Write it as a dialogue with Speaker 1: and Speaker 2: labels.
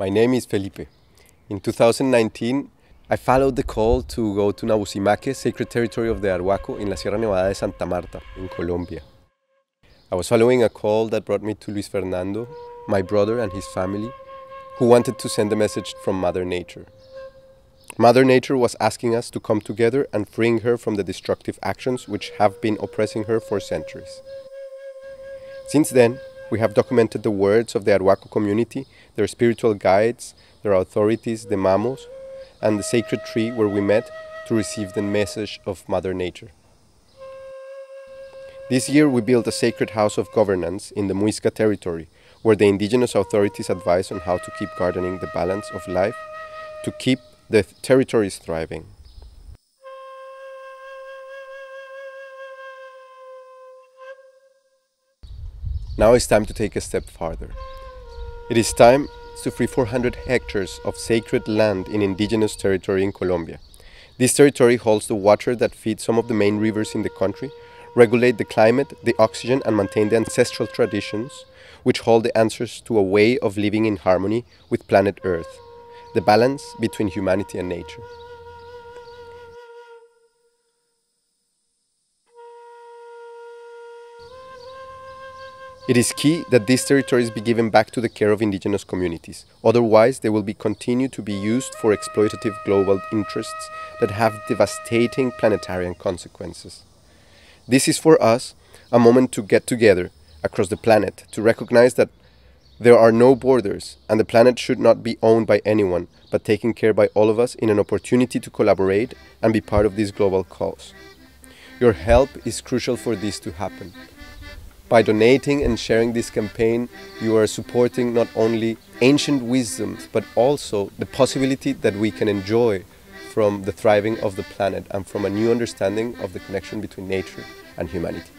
Speaker 1: My name is Felipe. In 2019, I followed the call to go to Nabusimake, sacred territory of the Arhuaco in la Sierra Nevada de Santa Marta in Colombia. I was following a call that brought me to Luis Fernando, my brother and his family, who wanted to send a message from Mother Nature. Mother Nature was asking us to come together and freeing her from the destructive actions which have been oppressing her for centuries. Since then, we have documented the words of the Arhuaco community, their spiritual guides, their authorities, the Mamos, and the sacred tree where we met to receive the message of Mother Nature. This year we built a sacred house of governance in the Muisca territory, where the indigenous authorities advise on how to keep gardening the balance of life, to keep the territories thriving. Now it's time to take a step farther. It is time to free 400 hectares of sacred land in indigenous territory in Colombia. This territory holds the water that feeds some of the main rivers in the country, regulate the climate, the oxygen, and maintain the ancestral traditions, which hold the answers to a way of living in harmony with planet Earth, the balance between humanity and nature. It is key that these territories be given back to the care of indigenous communities. Otherwise, they will be continue to be used for exploitative global interests that have devastating planetarian consequences. This is for us a moment to get together across the planet to recognize that there are no borders and the planet should not be owned by anyone but taken care by all of us in an opportunity to collaborate and be part of this global cause. Your help is crucial for this to happen. By donating and sharing this campaign, you are supporting not only ancient wisdoms, but also the possibility that we can enjoy from the thriving of the planet and from a new understanding of the connection between nature and humanity.